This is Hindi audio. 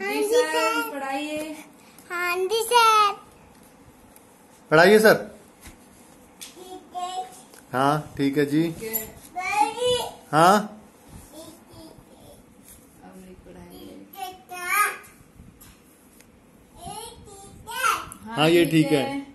जी सर पढ़ाइए। हाँ जी सर। पढ़ाइए सर। ठीक है। हाँ ठीक है जी। हाँ।, हाँ। हाँ, ये ठीक है।